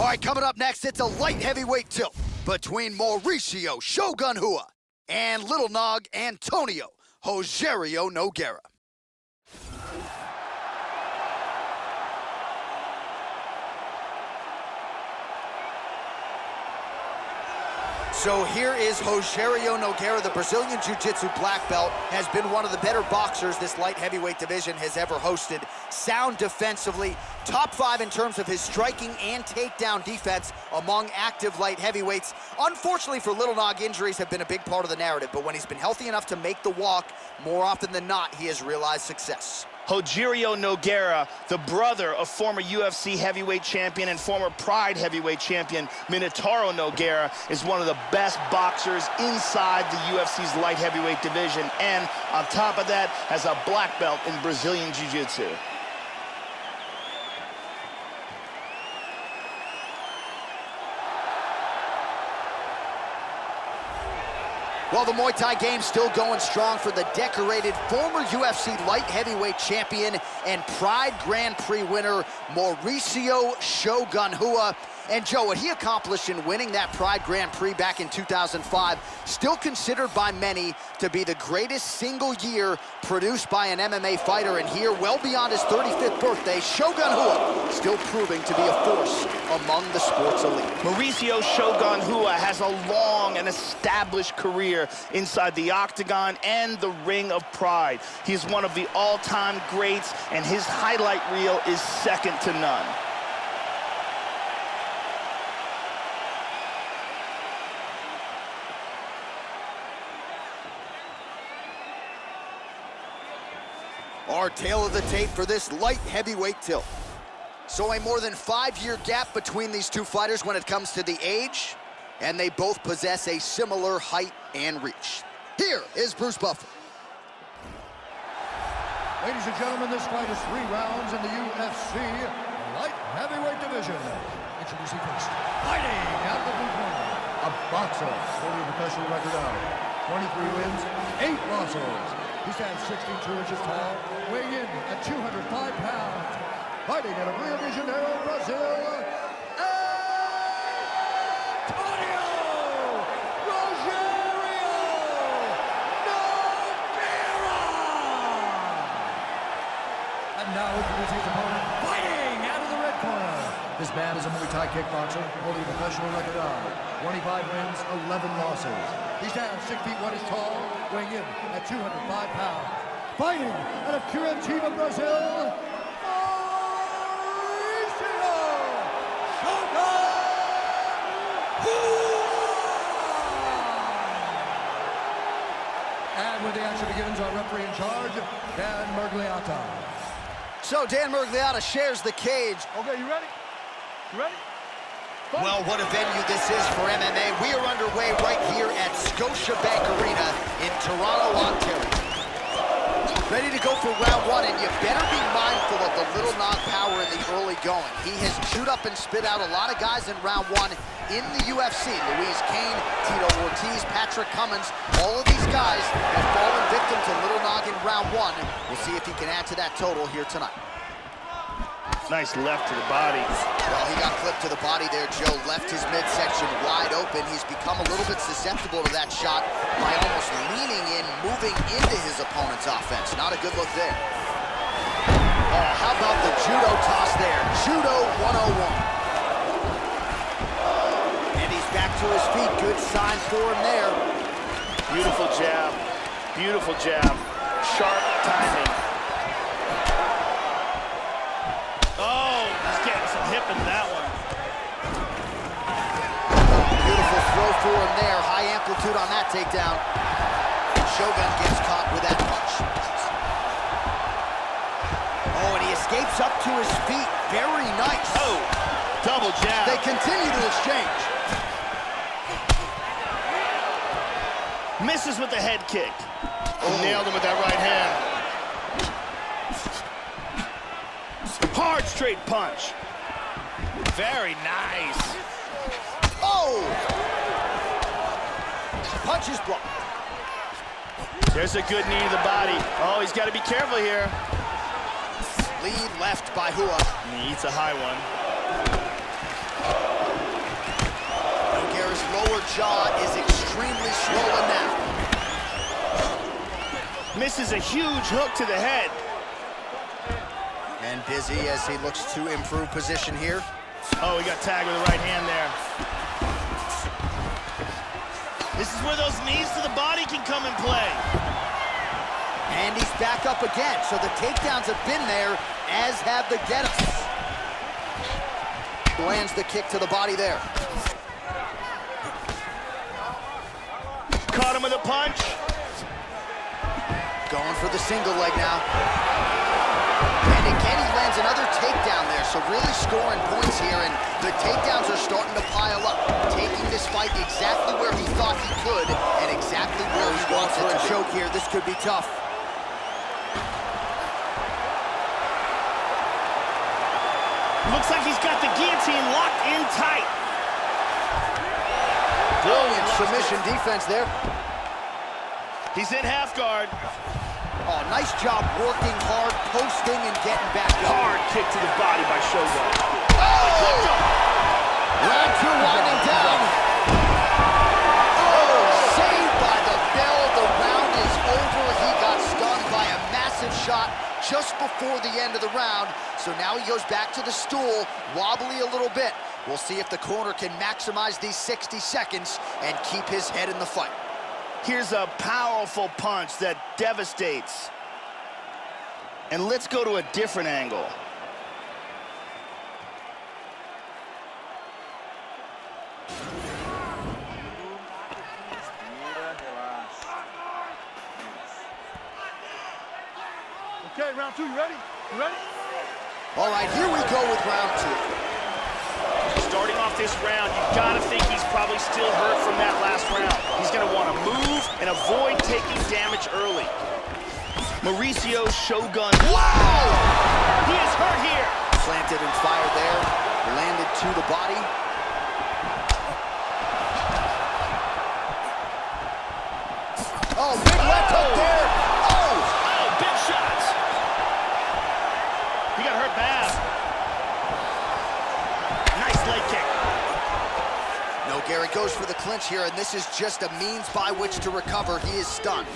All right, coming up next, it's a light heavyweight tilt between Mauricio Shogun Rua and Little Nog Antonio Rogerio Nogueira. So here is Rogerio Nogueira, the Brazilian Jiu-Jitsu black belt, has been one of the better boxers this light heavyweight division has ever hosted. Sound defensively, top five in terms of his striking and takedown defense among active light heavyweights. Unfortunately for Little Nog, injuries have been a big part of the narrative, but when he's been healthy enough to make the walk, more often than not, he has realized success. Rogerio Nogueira, the brother of former UFC heavyweight champion and former Pride heavyweight champion Minotauro Nogueira, is one of the best boxers inside the UFC's light heavyweight division. And on top of that, has a black belt in Brazilian Jiu-Jitsu. Well, the Muay Thai game still going strong for the decorated former UFC light heavyweight champion and Pride Grand Prix winner, Mauricio Shogun Rua. And Joe, what he accomplished in winning that Pride Grand Prix back in 2005, still considered by many to be the greatest single year produced by an MMA fighter. And here, well beyond his 35th birthday, Shogun Rua still proving to be a force among the sports elite. Mauricio Shogun Rua has a long and established career inside the octagon and the ring of pride. He's one of the all-time greats, and his highlight reel is second to none. Our tale of the tape for this light heavyweight tilt. So a more than five-year gap between these two fighters when it comes to the age, and they both possess a similar height and reach. Here is Bruce Buffer. Ladies and gentlemen, this fight is three rounds in the UFC light heavyweight division. Introducing first, fighting out the blue corner, a boxer holding a professional record of 23 wins, 8 losses, he stands 62 inches tall, weighing in at 205 pounds. Fighting out of Rio de Janeiro, Brazil, Antonio Rogerio Nogueira! And now introducing his opponent, fighting out of the red corner. This man is a Muay Thai kickboxer holding a professional record of 25 wins, 11 losses. He's stands 6 feet 1 inches tall, weighing in at 205 pounds. Fighting out of Curitiba, Brazil, Mauricio And when the action begins, our referee in charge, Dan Miragliotta. So Dan Miragliotta shares the cage. Okay, you ready? Ready? Well, what a venue this is for MMA. We are underway right here at Scotiabank Arena in Toronto, Ontario. Ready to go for round one, and you better be mindful of the little Nog power in the early going. He has chewed up and spit out a lot of guys in round one in the UFC. Luiz Cané, Tito Ortiz, Patrick Cummins, all of these guys have fallen victim to Little Nog in round one. We'll see if he can add to that total here tonight. Nice left to the body. Well, he got clipped to the body there, Joe. Left his midsection wide open. He's become a little bit susceptible to that shot by almost leaning in, moving into his opponent's offense. Not a good look there. Oh, how about the judo toss there? Judo 101. And he's back to his feet. Good sign for him there. Beautiful jab. Beautiful jab. Sharp timing. in that one. Beautiful him there. High amplitude on that takedown. Shogun gets caught with that punch. Oh, and he escapes up to his feet. Very nice. Oh, double jab. They continue to exchange. Misses with the head kick. Oh. Nailed him with that right hand. Hard straight punch. Very nice. Oh! Punch is blocked. There's a good knee to the body. Oh, he's got to be careful here. Lead left by Rua. He eats a high one. Nogueira's lower jaw is extremely swollen now. Misses a huge hook to the head. And busy as he looks to improve position here. Oh, he got tagged with the right hand there. This is where those knees to the body can come and play. And he's back up again. So the takedowns have been there, as have the get-ups. Lands the kick to the body there. Caught him with a punch. Going for the single leg now. Another takedown there, so really scoring points here, and the takedowns are starting to pile up, taking this fight exactly where he thought he could, and exactly where he wants it to choke here. This could be tough. Looks like he's got the guillotine locked in tight. Brilliant submission defense there. He's in half guard. Oh, nice job working hard, posting, and getting back up. Hard kick to the body by Shogun. Oh! Round two winding down. Oh, saved by the bell. The round is over. He got stunned by a massive shot just before the end of the round. So now he goes back to the stool, wobbly a little bit. We'll see if the corner can maximize these 60 seconds and keep his head in the fight. Here's a powerful punch that devastates. And let's go to a different angle. Okay, round two, you ready? You ready? All right, here we go with round two. Starting off this round, you gotta think he's probably still hurt from that last round. He's gonna wanna move and avoid taking damage early. Mauricio Shogun. Wow! He is hurt here. Planted and fired there, landed to the body. Oh, big left hook oh! there. Oh! Oh, big shots. He got hurt bad. Nogueira goes for the clinch here, and this is just a means by which to recover. He is stunned.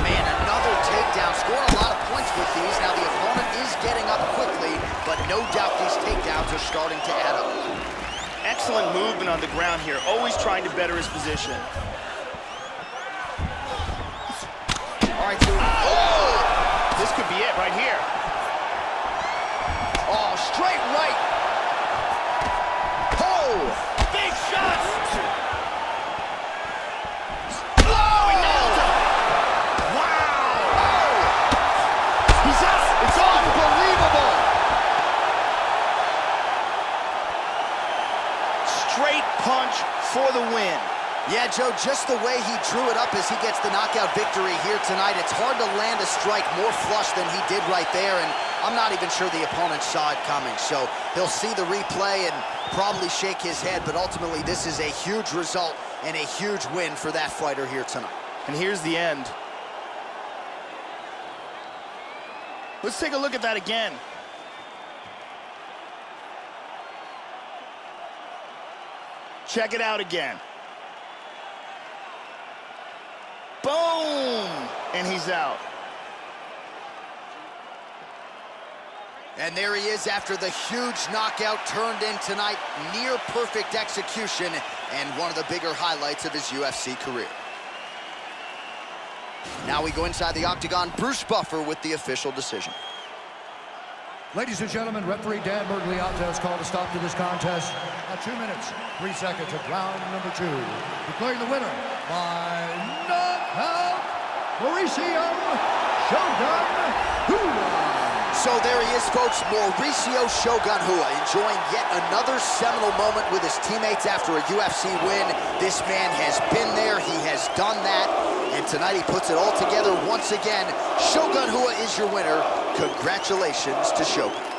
Man, another takedown. Scoring a lot of points with these. Now, the opponent is getting up quickly, but no doubt these takedowns are starting to add up. Excellent movement on the ground here, always trying to better his position. Yeah, Joe, just the way he drew it up as he gets the knockout victory here tonight, it's hard to land a strike more flush than he did right there, and I'm not even sure the opponent saw it coming. So he'll see the replay and probably shake his head, but ultimately this is a huge result and a huge win for that fighter here tonight. And here's the end. Let's take a look at that again. Check it out again. And he's out. And there he is after the huge knockout turned in tonight. Near perfect execution and one of the bigger highlights of his UFC career. Now we go inside the octagon. Bruce Buffer with the official decision. Ladies and gentlemen, referee Dan Miragliotta has called a stop to this contest at two minutes, three seconds of round number two. Declaring the winner by knockout, Mauricio Shogun Rua. So there he is, folks, Mauricio Shogun Rua, enjoying yet another seminal moment with his teammates after a UFC win. This man has been there, he has done that, and tonight he puts it all together once again. Shogun Rua is your winner. Congratulations to Shogun.